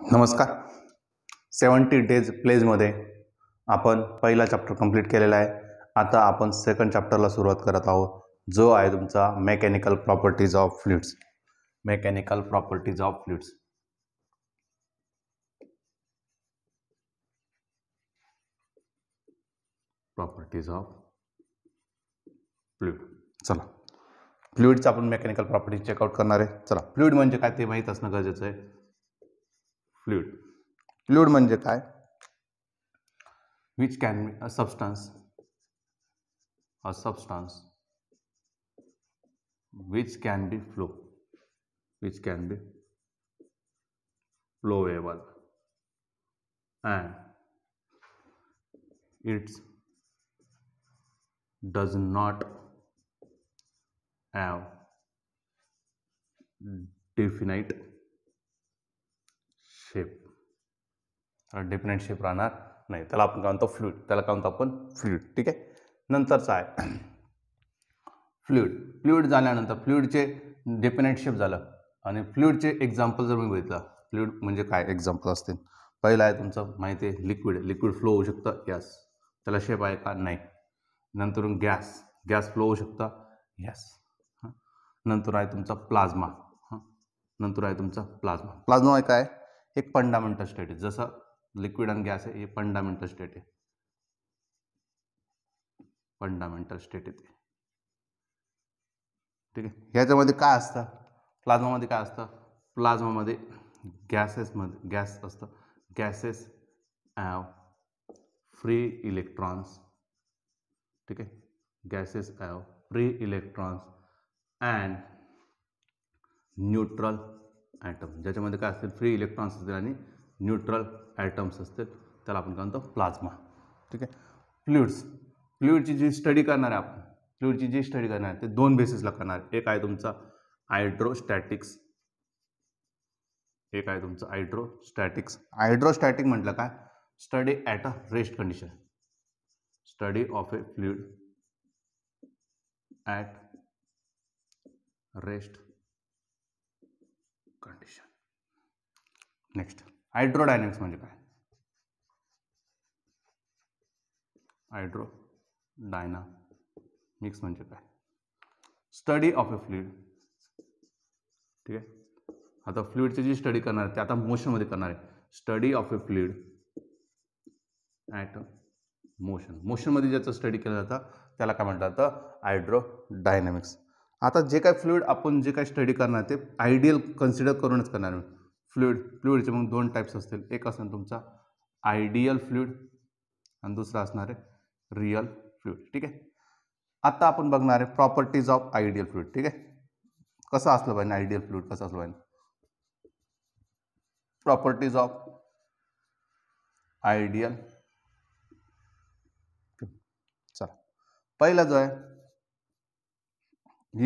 नमस्कार. Seventy days प्लेजमध्ये आपण पहिला चॅप्टर कंप्लीट केलेला आहे. आता आपण सेकंड चॅप्टरला सुरुवात करत आहोत. जो आहे तुमचा mechanical properties of fluids mechanical properties of fluids properties of fluid चला. फ्लुइडचं आपण मेकॅनिकल प्रॉपर्टीज चेकआउट करणार आहे. चला. फ्लुइड म्हणजे काय ते माहीत असणं गरजेचं आहे. फ्लुइड फ्लुइड म्हणजे काय which can be a substance a substance which can be flow which can be flowable and it does not have definite shape definite shape राहणार नाही. त्याला आपण काय म्हणतो? फ्लुईड त्याला काय म्हणतो आपण? फ्लुईड ठीक आहे? नंतरचा आहे. फ्लुईड फ्लुईड झाल्यानंतर फ्लुईडचे डेफिनेट शेप झालं. आणि फ्लुईडचे एक्झाम्पल जर मी बघितलं फ्लुईड म्हणजे काय? एक्झाम्पल असतील. पहिलं आहे तुमचं माहिती आहे लिक्विड लिक्विड फ्लो होऊ शकतं? यस त्याला शेप आहे का? नाही. नंतरून गॅस गॅस फ्लो होऊ शकतं? यस नंतर आहे तुमचा प्लाझ्मा हां? नंतर आहे तुमचा प्लाझ्मा प्लाझ्मा आहे काय? एक फंडामेंटल स्टेट आहे जसं लिक्विड आणि गॅस आहे, हे फंडामेंटल स्टेट आहे. फंडामेंटल स्टेट ते. ठीक आहे? ह्याच्यामध्ये काय असतं? प्लाझ्मामध्ये काय असतं? प्लाझ्मामध्ये गॅसेसमध्ये, गॅस असतं. गॅसेस ॲव फ्री इलेक्ट्रॉन्स ठीक आहे? Gases of free electrons and neutral atom ज्याच्यामध्ये काय असतील? फ्री इलेक्ट्रॉन्स असतील आणि न्यूट्रल ॲटम्स असतील. त्याला आपण काय म्हणतो? प्लाझ्मा ठीक आहे? फ्लुइड्स फ्लुइडची जी स्टडी करणार आहे आपण फ्लुइडची जी स्टडी करणार आहे ते दोन बेसिसला करणार एक आहे तुमचा हायड्रोस्टॅटिक्स एक आहे तुमचं हायड्रोस्टॅटिक्स हायड्रोस्टॅटिक म्हटलं काय? Study at a rest condition study of a fluid at rest condition next hydrodynamics म्हणजे काय? हायड्रो डायना मिक्स म्हणजे काय? स्टडी ऑफ ए फ्लुइड ठीक आहे? आता फ्लुइडची जी स्टडी करणार आहे ते आता मोशनमध्ये करणार आहे. Study of a fluid at motion मोशनमध्ये ज्याचं स्टडी केलं जातं त्याला काय म्हटलं जातं हायड्रो डायनॅमिक्स आता जे काय फ्लुइड आपण जे काय स्टडी करणार ते आयडियल कन्सिडर करूनच करणार आहे. फ्लुइड फ्लुइडचे मग दोन टाईप्स असतील. एक असेल तुमचा आयडियल फ्लुइड आणि दुसरा असणार आहे रिअल फ्लुइड ठीक आहे? आता आपण बघणार आहे प्रॉपर्टीज ऑफ आयडियल फ्लुइड ठीक आहे? कसं असलं पाहिजे आयडियल फ्लुइड कसं असलं पाहिजे? प्रॉपर्टीज ऑफ आयडियल चला. पहिला जो आहे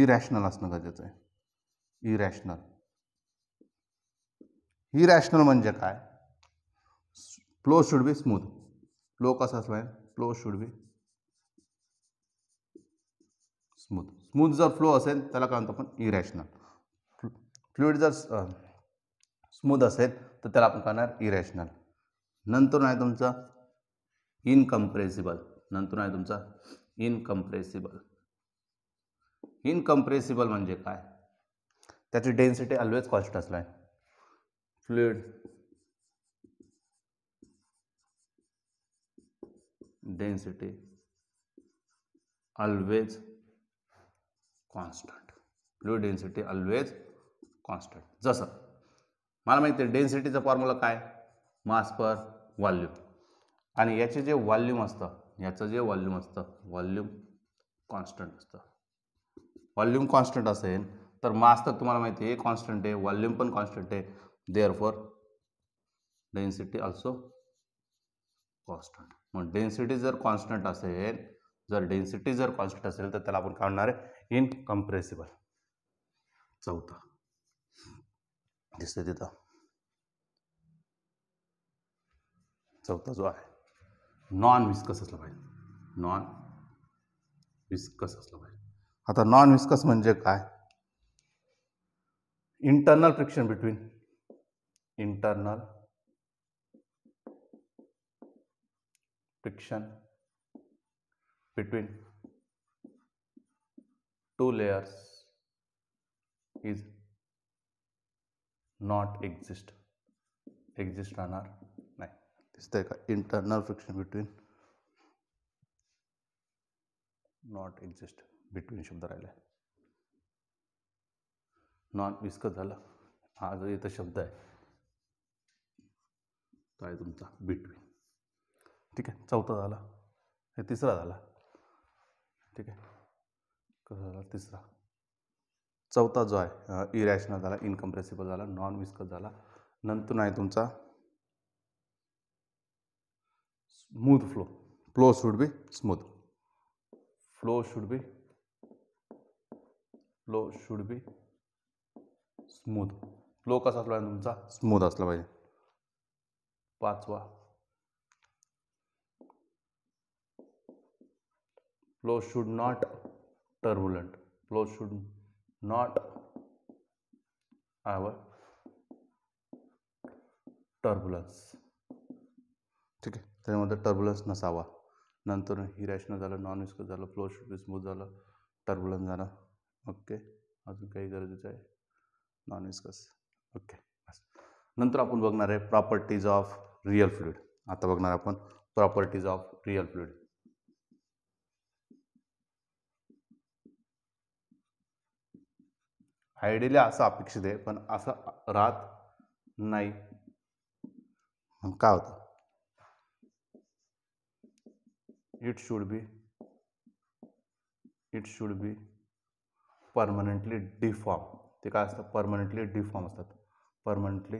इरॅशनल असणं गरजेचं आहे. इरॅशनल इरॅशनल म्हणजे काय? Flow should be smooth flow कसा असला आहे flow should be smooth smooth जर फ्लो असेल त्याला काय म्हणतो आपण? इरॅशनल फ्लुईड जर स्मूथ असेल तर त्याला आपण करणार इरॅशनल नंतर आहे तुमचा इनकम्प्रेसिबल नंतर आहे तुमचा इनकम्प्रेसिबल इनकम्प्रेसिबल म्हणजे काय? त्याची डेन्सिटी ऑलवेज कॉन्स्टंट असला आहे. Fluid density always constant fluid density always constant जसं मला माहिती आहे डेन्सिटीचा फॉर्म्युला काय? मास पर व्हॉल्यूम आणि याचे जे व्हॉल्यूम असतं याचं जे व्हॉल्यूम असतं व्हॉल्यूम कॉन्स्टंट असतं. व्हॉल्यूम कॉन्स्टंट असेल तर मास तर तुम्हाला माहिती आहे कॉन्स्टंट आहे व्हॉल्यूम पण कॉन्स्टंट आहे. फॉर डेन्सिटी ऑल्सो कॉन्स्टंट मग डेन्सिटी जर कॉन्स्टंट असेल जर डेन्सिटी जर कॉन्स्टंट आपण काय म्हणणार आहे इनकम्प्रेसिबल चौथा दिसतं चौथा जो आहे नॉन विस्कस नॉन विस्कस आता नॉन विस्कस म्हणजे काय internal friction between internal friction between two layers is not exist exist राहणार नाही दिसतंय का internal friction between not exist between शब्द राहिला. नॉन विस्कस झाला. हा जो इथं शब्द आहे तो आहे तुमचा बिटवीन ठीक आहे चौथा झाला. हे तिसरा झाला. ठीक आहे. कसा झाला? तिसरा. चौथा जो आहे इरॅशनल झाला इनकम्प्रेसिबल झाला नॉन विस्कस झाला. नंतर आहे तुमचा smooth flow flow should be smooth flow should be flow should be smooth flow कसा असला पाहिजे तुमचा? स्मूथ असला पाहिजे. पाचवा flow should not turbulent flow should not our turbulence ठीक आहे? त्याच्यामध्ये टर्बुलन्स नसावा. नंतर हिरॅशनं झालं नॉन विस्कस झालं फ्लो शुड बी स्मूथ झालं टर्बुलन्स झालं. ओके अजून काही गरजेचं आहे? नॉन विस्कस ओके नंतर आपण बघणार आहे प्रॉपर्टीज ऑफ रिअल फ्लुईड आता बघणार आपण properties of real fluid ideally असं अपेक्षित आहे पण असं राहत नाही. मग काय होतं? It should be it should be permanently deform ते काय असतं? परमनंटली डिफॉर्म असतात. Permanently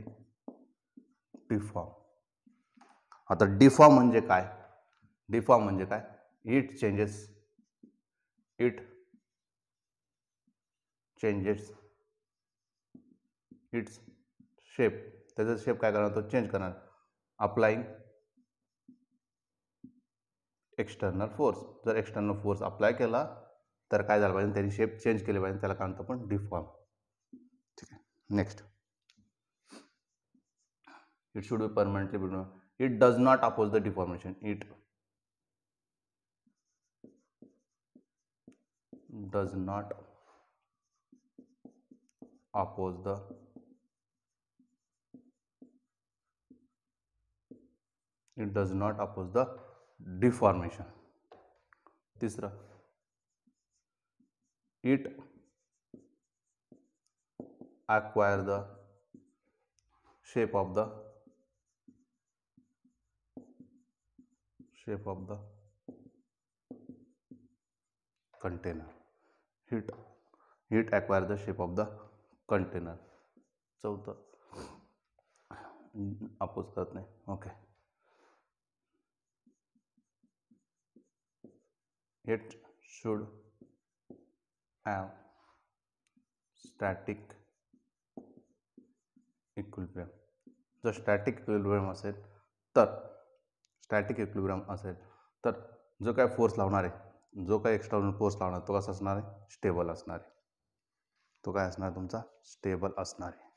deform. आता डिफॉर्म म्हणजे काय? डिफॉर्म म्हणजे काय? It changes. It changes. Its shape. त्याचा शेप काय करणार? तो चेंज करणार. Applying external force. जर एक्सटर्नल फोर्स अप्लाय केला तर काय झालं पाहिजे? त्याची शेप चेंज केली पाहिजे. त्याला काय म्हणतो आपण? डिफॉर्म. ठीक आहे. Next. it should be permanently between it does not oppose the deformation it does not oppose the it does not oppose the deformation तीसरा it acquire the shape of the shape of the container. Heat heat acquire the shape of the container. चौथं. आपूस करत नाही. Okay it should have static equilibrium जर static equilibrium असेल तर static equilibrium असेल. तर जो काय फोर्स लावणार आहे जो काय एक्स्टर्नल फोर्स लावणार तो कसा असणार आहे? स्टेबल असणार आहे. तो काय असणार तुमचा? स्टेबल असणार आहे.